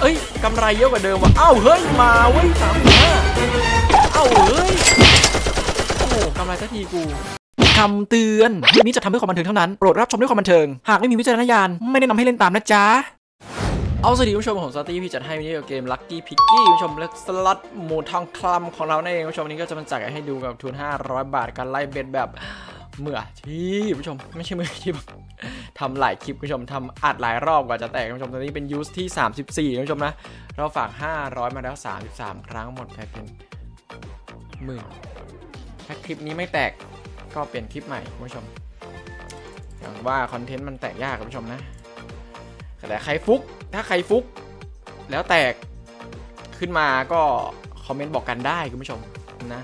เอ้ยกำไรเยอะกว่าเดิมว่ะเอ้าเฮ้ยมาเว้ยสามหมื่นห้าเอ้าเฮ้ยโอ้โหกำไรสักทีกูคำเตือนคลิปนี้จะทำเพื่อความบันเทิงเท่านั้น โปรดรับชมด้วยความบันเทิง หากไม่มีวิจารณญาณ ไม่แนะนำให้เล่นตามนะจ๊ะ เอาสวัสดีคุณผู้ชมผมสตีพี่จัดให้วันนี้กับเกม Lucky p i c k y คุณผู้ชมและสล็อตหมูทองคลำของเรานั่นเองผู้ชมวันนี้ก็จะมาจัดให้ดูกับทุน 500 บาทการไล่เบ็ดแบบ มืออาชีพผู้ชมไม่ใช่มืออาชีพทำหลายคลิปคุณผู้ชมทำอัดหลายรอบกว่าจะแตกคุณผู้ชมตอนนี้เป็นยูสที่ 34คุณผู้ชมนะ เราฝาก 500 มาแล้ว 33 ครั้งหมดไปเป็นหมื่นถ้าคลิปนี้ไม่แตกก็เป็นคลิปใหม่คุณผู้ชม อย่างว่าคอนเทนต์มันแตกยากคุณผู้ชมนะแต่ใครฟุกถ้าใครฟุก แล้วแตกขึ้นมาก็คอมเมนต์บอกกันได้คุณผู้ชมนะ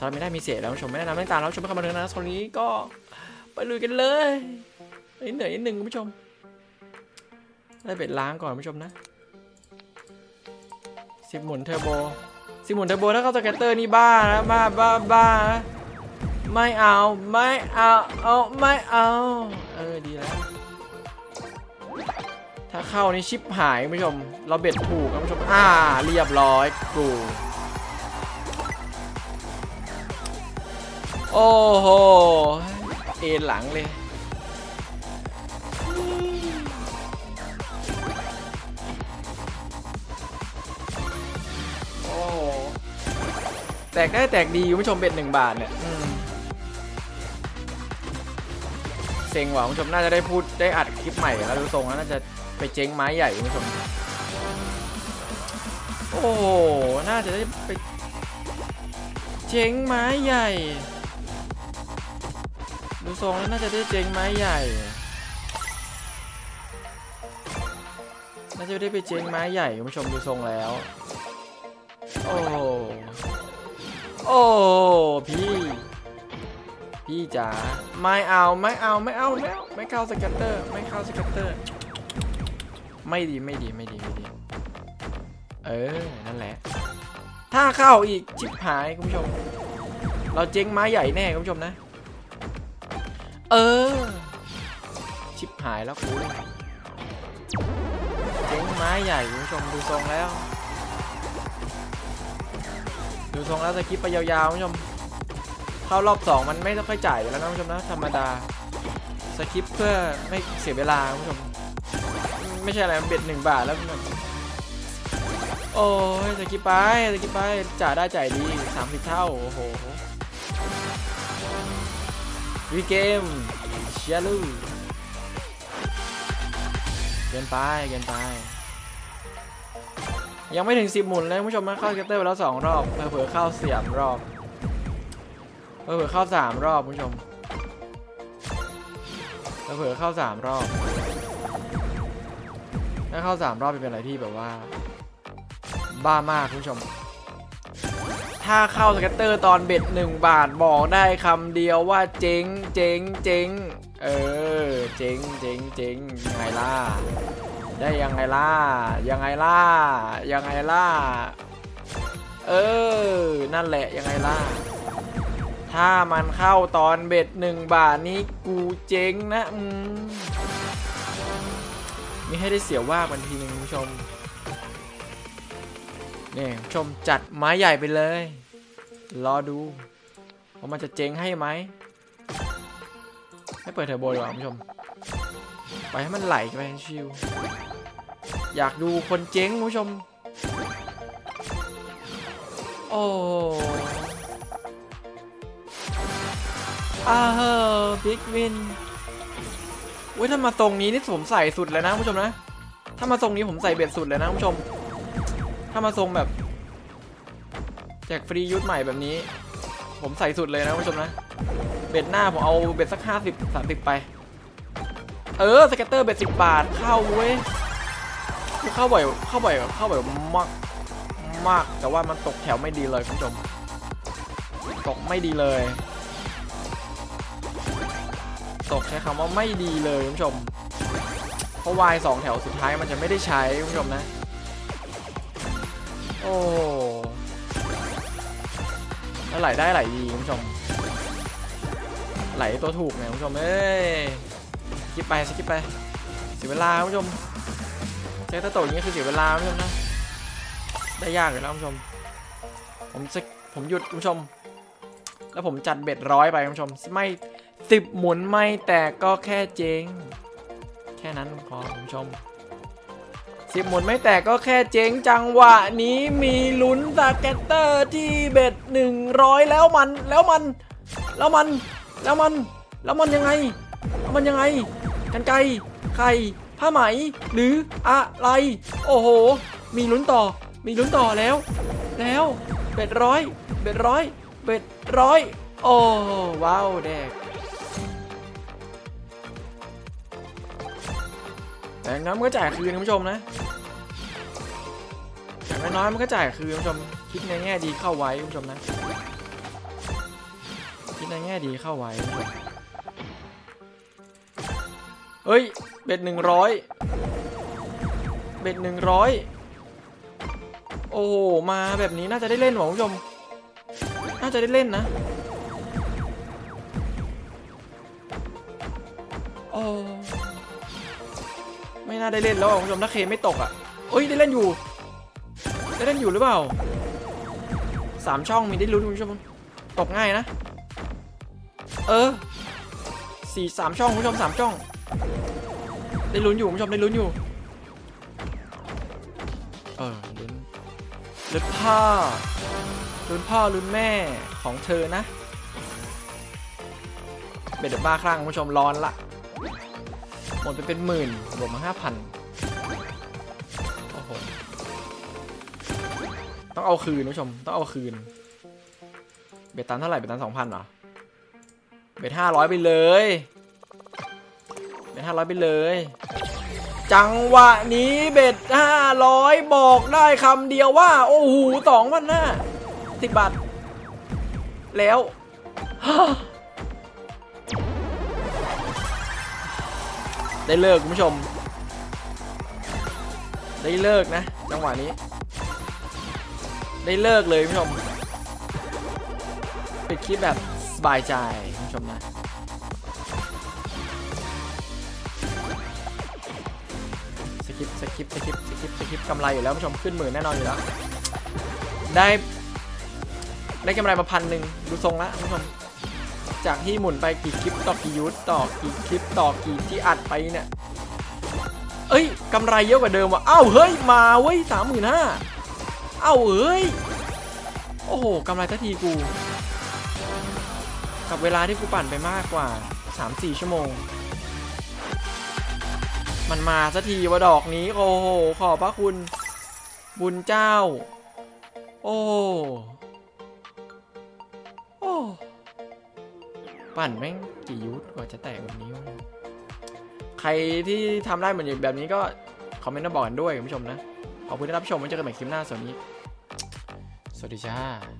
สำหรับไม่ได้มีเสียแล้วคุณผู้ชมไม่แนะนำให้ตามแล้วชมไม่เข้ามาเถอะนะตอนนี้ก็ไปลุยกันเลยเหนื่อยนิดนึงคุณผู้ชม ได้ bet ล้างก่อนคุณผู้ชมนะสิบหมุนเทอร์โบสิบหมุนเทอร์โบถ้าเข้า scatter นี่บ้านะบ้าบ้าบ้าไม่เอาไม่เอาเอาไม่เอาเออดีแล้วถ้าเข้านี่ชิบหายคุณผู้ชม เรา bet ถูกคุณผู้ชมอ่าเรียบร้อยกู โอ้โห เอ็นหลังเลย โอ้โหแตกได้แตกดีคุณผู้ชมเบ็ดหนึ่งบาทเนี่ยเซ็งว่ะคุณผู้ชมน่าจะได้พูดได้อัดคลิปใหม่แล้วดูทรงแล้วน่าจะไปเจ๊งไม้ใหญ่คุณผู้ชม โอ้ น่าจะได้ไปเจ๊งไม้ใหญ่ ดูทรงแล้วน่าจะได้เจ๊งไม้ใหญ่ น่าจะได้ไปเจ๊งไม้ใหญ่คุณผู้ชมดูทรงแล้ว โอ้ โอ้ พี่ พี่จ๋า ไม่เอา ไม่เอา ไม่เอาแล้ว ไม่เข้า scatter ไม่เข้า scatter ไม่ดี ไม่ดี ไม่ดี ไม่ดี เออ นั่นแหละ ถ้าเข้าอีกชิบหายคุณผู้ชม เราเจ๊งไม้ใหญ่แน่คุณผู้ชมนะ เออ ชิบหายแล้วกูเจ๊งไม้ใหญ่คุณผู้ชมดูทรงแล้ว ดูทรงแล้วสกิปไปยาวๆคุณผู้ชมเข้ารอบสองมันไม่ต้องค่อยจ่ายอยู่แล้วนะคุณผู้ชมนะธรรมดาสกิปเพื่อไม่เสียเวลาคุณผู้ชมไม่ใช่อะไรมันเบ็ดหนึ่งบาทแล้วมันโอ้ยสกิปไปสกิปไปจ่ายได้จ่ายดีสามสิบเท่า โอ้โห วีเกมเชียร์ลูเกินไปเกินไป ยังไม่ถึงสิบหมุนเลยคุณผู้ชมมาเข้าเกตเตอร์ไปแล้วสองรอบเผื่อเข้าเสียบรอบเผื่อเข้าสามรอบคุณผู้ชมเผื่อเข้าสามรอบถ้าเข้าสามรอบเป็นอะไรที่แบบว่า บ้ามากคุณผู้ชม ถ้าเข้า scatter ตอน bet หนึ่งบาทบอกได้คำเดียวว่าเจ๊งเจ๊งเจ๊งเออเจ๊งเจ๊งเจ๊งยังไงล่ะได้ยังไงล่ะยังไงล่ะยังไงล่ะเออ นั่นแหละยังไงล่ะถ้ามันเข้าตอนเบ็ดหนึ่งบาทนี้กูเจ๊งนะ อืมมีให้ได้เสียว่ากันทีหนึ่งคุณผู้ชม นี่ชมจัดไม้ใหญ่ไปเลย รอดูว่ามันจะเจ๊งให้ไหมให้เปิดเทอร์โบดีกว่าคุณผู้ชม ไปให้มันไหลไปชิว อยากดูคนเจ๊งคุณผู้ชม โอ้อ้าวบิ๊กวินอุ้ยถ้ามาทรงนี้นี่ผมใส่สุดเลยนะคุณผู้ชมนะ ถ้ามาทรงนี้ผมใส่เบ็ดสุดเลยนะคุณผู้ชม ถ้ามาทรงแบบ แจกฟรียุทธใหม่แบบนี้ ผมใส่สุดเลยนะคุณผู้ชมนะ เบ็ดหน้าผมเอาเบ็ดสักห้าสิบสามสิบไป เออ scatter bet สิบบาทเข้าเว้ยเข้าบ่อยเข้าบ่อยเข้าบ่อยมากมากแต่ว่ามันตกแถวไม่ดีเลยคุณผู้ชมตกไม่ดีเลย ตกใช้คำว่าไม่ดีเลยคุณผู้ชมเพราะวายสองแถวสุดท้ายมันจะไม่ได้ใช้คุณผู้ชมนะ โอ้แล้วไหลได้ไหลดีคุณผู้ชม ไหลตัวถูกเนี่ยคุณผู้ชมเอ้ย skip ไป skip ไปเสียเวลาคุณผู้ชมเซตโตอย่างนี้คือเสียเวลาคุณผู้ชมนะได้ยากเลยนะคุณผู้ชม ผมจะผมหยุดคุณผู้ชม แล้วผมจัด bet ร้อยไปคุณผู้ชม ไม่สิบหมุนไม่แตกก็แค่เจ๊งแค่นั้นพอคุณผู้ชม สิบหมุนไม่แตกก็แค่เจ๊งจังหวะนี้มีลุ้น scatter ที่ bet หนึ่งร้อยแล้วมันแล้วมัน แล้วมันแล้วมันแล้วมันยังไง มันยังไง กันไกไข่ผ้าไหม หรืออะไร โอ้โห มีลุ้นต่อ มีลุ้นต่อแล้ว แล้วเบ็ดร้อยเบ็ดร้อยเบ็ดร้อย โอ้ว้าวแดก แต่น้อยมันก็จ่ายคืนคุณผู้ชมนะอย่างน้อยมันก็จ่ายคืนคุณผู้ชมคิดในแง่ดีเข้าไว้คุณผู้ชมนะคิดในแง่ดีเข้าไว้คุณผู้ชมเฮ้ยเบ็ดหนึ่งร้อยเบ็ดหนึ่งร้อยโอ้โหมาแบบนี้น่าจะได้เล่นหว่ะคุณผู้ชม น่าจะได้เล่นนะ โอ้ น่าได้เล่นแล้วคุณผู้ชมถ้าเคไม่ตกอะเอ้ยได้เล่นอยู่ ได้เล่นอยู่หรือเปล่าสามช่องมีได้ลุ้นคุณผู้ชมตกง่ายนะ เออสี่สามช่องคุณผู้ชมสามช่อง ได้ลุ้นอยู่คุณผู้ชมได้ลุ้นอยู่ เออลุ้นลุ้นพ่อลุ้นพ่อลุ้นแม่ของเธอนะเบ็ดบ้าคลั่งคุณผู้ชมร้อนละ หมดไปเป็นหมื่นบวกมาห้าพันโอ้โหต้องเอาคืนผู้ชม ต้องเอาคืน เบ็ดตันเท่าไหร่เบ็ดตันสองพันเหรอ เบ็ดห้าร้อยไปเลย เบ็ดห้าร้อยไปเลย จังหวะนี้เบ็ดห้าร้อยบอกได้คำเดียวว่า โอ้โหสองพันห้าสิบบาท แล้ว ได้เลิกคุณผู้ชม ได้เลิกนะ จังหวะนี้ ได้เลิกเลยคุณผู้ชมเป็นคลิปแบบสบายใจคุณผู้ชมนะ skip skip skip skip skip กำไรอยู่แล้วคุณผู้ชมขึ้นหมื่นแน่นอนอยู่แล้ว ได้ ได้กำไรมาพันหนึ่งดูทรงละคุณผู้ชม จากที่หมุนไปกี่คลิปต่อกี่ยูทต่อกี่คลิปต่อกี่ที่อัดไปเนี่ย เอ้ยกำไรเยอะกว่าเดิมว่ะเอ้าเฮ้ยมาเว้ยสามหมื่นห้าเอ้าเฮ้ยโอ้โหกำไรทันทีกู กับเวลาที่กูปั่นไปมากกว่า 3-4 ชั่วโมง มันมาสักทีว่าดอกนี้โอ้โหขอบพระคุณ บุญเจ้า โอ้ ปั่นแม่งกี่ยุทธกว่าจะแตกแบบนี้วะใครที่ทำได้เหมือนแบบนี้ก็คอมเมนต์มาบอกกันด้วยคุณผู้ชมนะ ขอบคุณที่รับชมไว้เจอกันใหม่คลิปหน้าสวัสดีสวัสดีจ้า